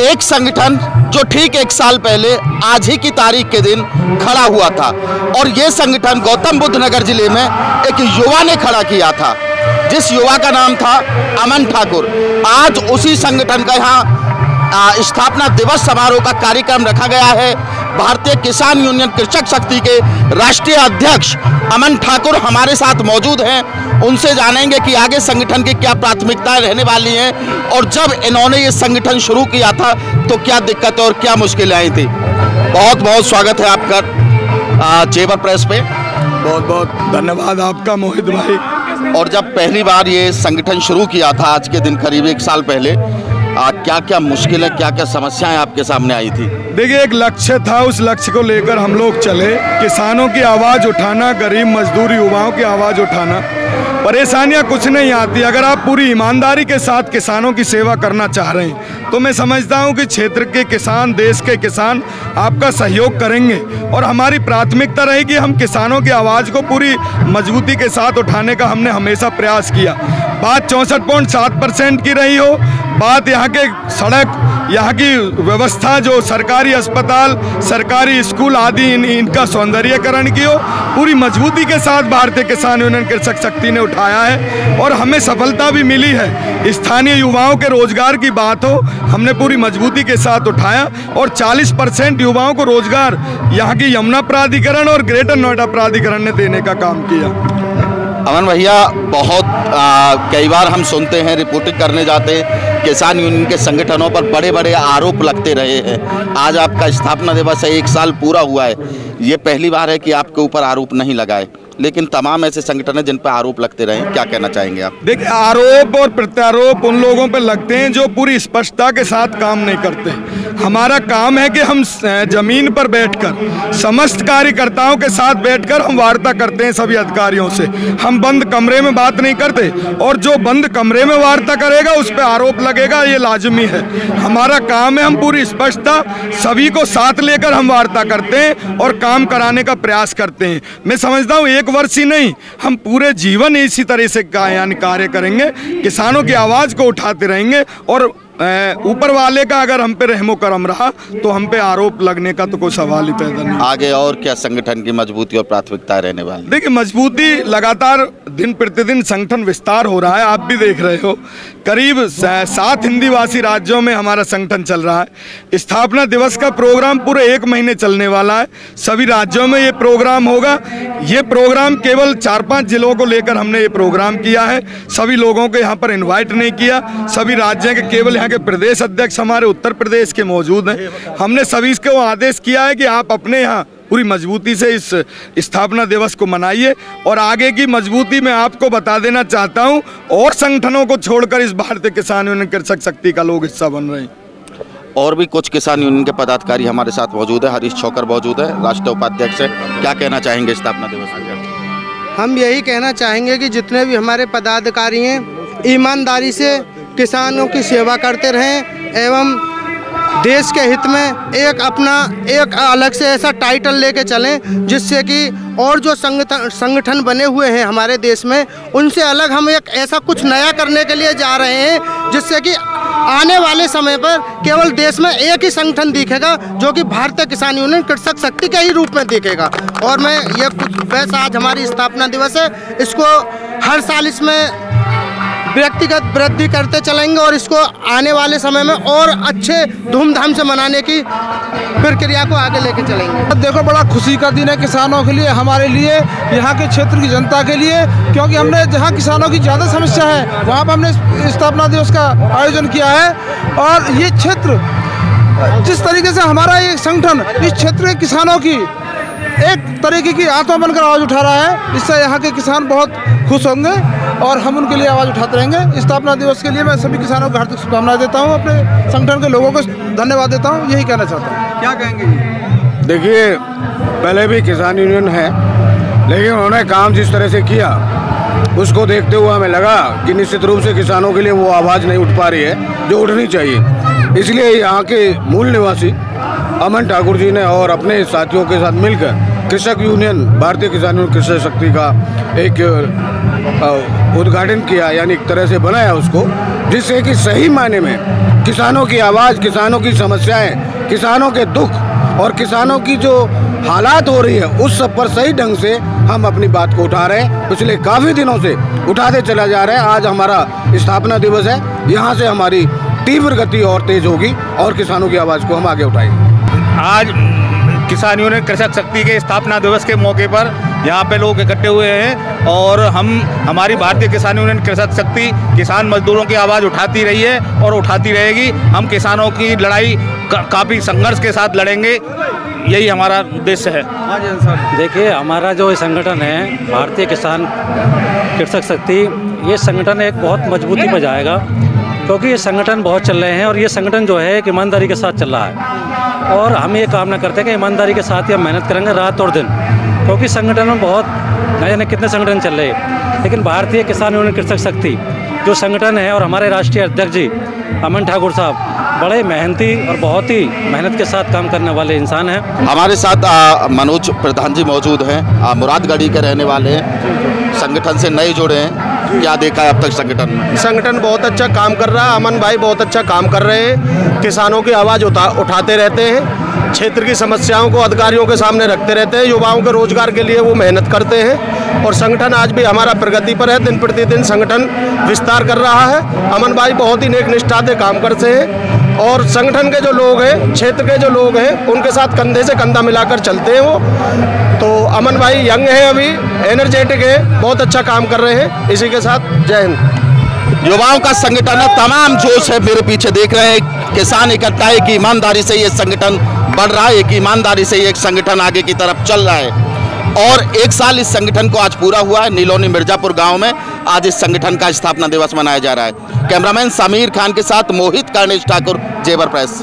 एक संगठन जो ठीक एक साल पहले आज ही की तारीख के दिन खड़ा हुआ था और ये संगठन गौतम बुद्ध नगर ज़िले में एक युवा ने खड़ा किया था। जिस युवा का नाम था अमन ठाकुर, आज उसी संगठन का यहाँ स्थापना दिवस समारोह का कार्यक्रम रखा गया है। भारतीय किसान यूनियन कृषक शक्ति के राष्ट्रीय अध्यक्ष अमन ठाकुर हमारे साथ मौजूद हैं। उनसे जानेंगे कि आगे संगठन की क्या प्राथमिकताएँ रहने वाली हैं और जब इन्होंने ये संगठन शुरू किया था तो क्या दिक्कतें और क्या मुश्किलें आई थी। बहुत बहुत स्वागत है आपका जेवर प्रेस पे। बहुत बहुत धन्यवाद आपका मोहित भाई। और जब पहली बार ये संगठन शुरू किया था, आज के दिन करीब एक साल पहले क्या क्या मुश्किलें क्या क्या समस्याएँ आपके सामने आई थी? देखिए, एक लक्ष्य था, उस लक्ष्य को लेकर हम लोग चले। किसानों की आवाज़ उठाना, गरीब मजदूर, युवाओं की आवाज़ उठाना। परेशानियाँ कुछ नहीं आती। अगर आप पूरी ईमानदारी के साथ किसानों की सेवा करना चाह रहे हैं तो मैं समझता हूँ कि क्षेत्र के किसान, देश के किसान आपका सहयोग करेंगे और हमारी प्राथमिकता रहेगी हम किसानों की आवाज़ को पूरी मजबूती के साथ उठाने का हमने हमेशा प्रयास किया। बात चौंसठ पॉइंट सात परसेंट की रही हो बात यहाँ के सड़क यहाँ की व्यवस्था जो सरकारी अस्पताल सरकारी स्कूल आदि इन, इनका सौंदर्यकरण की हो पूरी मजबूती के साथ भारतीय किसान यूनियन कृषक शक्ति ने उठाया है और हमें सफलता भी मिली है। स्थानीय युवाओं के रोज़गार की बात हो हमने पूरी मजबूती के साथ उठाया और 40 परसेंट युवाओं को रोज़गार यहाँ की यमुना प्राधिकरण और ग्रेटर नोएडा प्राधिकरण ने देने का काम किया। अमन भैया बहुत आ, कई बार हम सुनते हैं रिपोर्टिंग करने जाते हैं। किसान यूनियन के संगठनों पर बड़े बड़े आरोप लगते रहे हैं। आज आपका स्थापना दिवस है, एक साल पूरा हुआ है। ये पहली बार है कि आपके ऊपर आरोप नहीं लगाए। लेकिन तमाम ऐसे संगठन हैं जिन पर आरोप लगते रहे क्या कहना चाहेंगे आप? देखिए, आरोप और प्रत्यारोप उन लोगों पर लगते हैं जो पूरी स्पष्टता के साथ काम नहीं करते। हमारा काम है कि हम ज़मीन पर बैठकर, समस्त कार्यकर्ताओं के साथ बैठकर हम वार्ता करते हैं सभी अधिकारियों से। हम बंद कमरे में बात नहीं करते और जो बंद कमरे में वार्ता करेगा, उस पर आरोप लगेगा, ये लाजमी है। हमारा काम है हम पूरी स्पष्टता सभी को साथ लेकर हम वार्ता करते हैं और काम कराने का प्रयास करते हैं। मैं समझता हूँ, एक वर्ष ही नहीं, हम पूरे जीवन इसी तरह से गायन कार्य करेंगे, किसानों की आवाज़ को उठाते रहेंगे और ऊपर वाले का अगर हम पे रहमो करम रहा तो हम पे आरोप लगने का तो कोई सवाल ही पैदा नहीं। आगे और क्या संगठन की मजबूती और प्राथमिकता रहने वाली देखिए मजबूती लगातार दिन प्रतिदिन संगठन विस्तार हो रहा है आप भी देख रहे हो। करीब सात हिंदी भाषी राज्यों में हमारा संगठन चल रहा है। स्थापना दिवस का प्रोग्राम पूरे एक महीने चलने वाला है। सभी राज्यों में ये प्रोग्राम होगा। ये प्रोग्राम केवल चार पाँच जिलों को लेकर हमने ये प्रोग्राम किया है। सभी लोगों को यहाँ पर इन्वाइट नहीं किया। सभी राज्य के केवल यहाँ के प्रदेश अध्यक्ष हमारे उत्तर प्रदेश के मौजूद हैं। हमने सभी को आदेश किया है कि आप अपने यहाँ पूरी मजबूती से इस स्थापना दिवस को मनाइए और आगे की मजबूती मैं आपको बता देना चाहता हूँ और संगठनों को छोड़कर इस भारतीय किसान यूनियन कृषक शक्ति का लोग हिस्सा बन रहे हैं। और भी कुछ किसान यूनियन के पदाधिकारी हमारे साथ मौजूद है हरीश छोकर मौजूद है राष्ट्रीय उपाध्यक्ष है। क्या कहना चाहेंगे स्थापना दिवस हम यही कहना चाहेंगे कि जितने भी हमारे पदाधिकारी हैं ईमानदारी से किसानों की सेवा करते रहें एवं देश के हित में एक अपना, एक अलग से ऐसा टाइटल लेके चलें जिससे कि और जो संगठन संगठन बने हुए हैं हमारे देश में, उनसे अलग हम एक ऐसा कुछ नया करने के लिए जा रहे हैं जिससे कि आने वाले समय पर केवल देश में एक ही संगठन दिखेगा जो कि भारतीय किसान यूनियन कृषक शक्ति के ही रूप में दिखेगा। और मैं ये कुछ वैसा आज हमारी स्थापना दिवस है। इसको हर साल इसमें व्यक्तिगत वृद्धि करते चलेंगे और इसको आने वाले समय में और अच्छे धूमधाम से मनाने की प्रक्रिया को आगे लेके चलेंगे। देखो, बड़ा खुशी का दिन है किसानों के लिए, हमारे लिए, यहाँ के क्षेत्र की जनता के लिए, क्योंकि हमने, जहाँ किसानों की ज़्यादा समस्या है, वहाँ पर हमने स्थापना दिवस का आयोजन किया है। और ये क्षेत्र, जिस तरीके से हमारा ये संगठन, इस क्षेत्र के किसानों की एक तरीके की आत्मा बनकर आवाज़ उठा रहा है। इससे यहाँ के किसान बहुत खुश होंगे और हम उनके लिए आवाज़ उठाते रहेंगे। स्थापना दिवस के लिए मैं सभी किसानों को हार्दिक शुभकामनाएँ देता हूँ अपने संगठन के लोगों को धन्यवाद देता हूँ। यही कहना चाहता हूँ। क्या कहेंगे देखिए पहले भी किसान यूनियन है लेकिन उन्होंने काम जिस तरह से किया उसको देखते हुए हमें लगा कि निश्चित रूप से किसानों के लिए वो आवाज़ नहीं उठ पा रही है जो उठनी चाहिए। इसलिए यहाँ के मूल निवासी अमन ठाकुर जी ने और अपने साथियों के साथ मिलकर कृषक यूनियन, भारतीय किसान यूनियन कृषक शक्ति का एक उद्घाटन किया, यानी एक तरह से बनाया उसको, जिससे कि सही मायने में किसानों की आवाज़, किसानों की समस्याएँ, किसानों के दुख और किसानों की जो हालात हो रही है, उस सब पर सही ढंग से हम अपनी बात को उठा रहे हैं। पिछले काफ़ी दिनों से उठाते चला जा रहे हैं। आज हमारा स्थापना दिवस है। यहाँ से हमारी तीव्र गति और तेज होगी और किसानों की आवाज़ को हम आगे उठाएँगे। आज किसान यूनियन कृषक शक्ति के स्थापना दिवस के मौके पर यहाँ पे लोग इकट्ठे हुए हैं और हम हमारी भारतीय किसान यूनियन कृषक शक्ति किसान मजदूरों की आवाज़ उठाती रही है और उठाती रहेगी। हम किसानों की लड़ाई का, काफ़ी संघर्ष के साथ लड़ेंगे। यही हमारा उद्देश्य है। देखिए हमारा जो संगठन है भारतीय किसान कृषक शक्ति ये संगठन एक बहुत मजबूती पर जाएगा क्योंकि ये संगठन बहुत चल रहे हैं और ये संगठन जो है एक ईमानदारी के साथ चल रहा है। और हम ये कामना करते हैं कि ईमानदारी के साथ ही हम मेहनत करेंगे रात और दिन क्योंकि संगठन में बहुत न जाने कितने संगठन चल रहे हैं। लेकिन भारतीय किसान यूनियन कृषक शक्ति जो संगठन है और हमारे राष्ट्रीय अध्यक्ष जी अमन ठाकुर साहब बड़े मेहनती और बहुत ही मेहनत के साथ काम करने वाले इंसान हैं। हमारे साथ आ, मनोज प्रधान जी मौजूद हैं। मुरादगढ़ी के रहने वाले हैं। संगठन से नए जुड़े हैं। क्या देखा है अब तक संगठन में? संगठन बहुत अच्छा काम कर रहा है, अमन भाई बहुत अच्छा काम कर रहे हैं। किसानों की आवाज़ उठा, उठाते रहते हैं, क्षेत्र की समस्याओं को अधिकारियों के सामने रखते रहते हैं, युवाओं के रोज़गार के लिए वो मेहनत करते हैं और संगठन आज भी हमारा प्रगति पर है, दिन प्रतिदिन संगठन विस्तार कर रहा है। अमन भाई बहुत ही नेक निष्ठा से काम करते हैं और संगठन के जो लोग हैं, क्षेत्र के जो लोग हैं, उनके साथ कंधे से कंधा मिलाकर चलते हैं वो। तो अमन भाई यंग है अभी एनर्जेटिक है, बहुत अच्छा काम कर रहे हैं। इसी के साथ जय हिंद। युवाओं का संगठन है तमाम जोश है मेरे पीछे देख रहे हैं। किसान इकट्ठा है कि ईमानदारी से ये संगठन बढ़ रहा है एक ईमानदारी से ये एक संगठन आगे की तरफ़ चल रहा है। और एक साल इस संगठन को आज पूरा हुआ है, नीलोनी मिर्जापुर गाँव में आज इस संगठन का स्थापना दिवस मनाया जा रहा है। कैमरामैन समीर खान के साथ मोहित कर्णेश ठाकुर, जेवर प्रेस।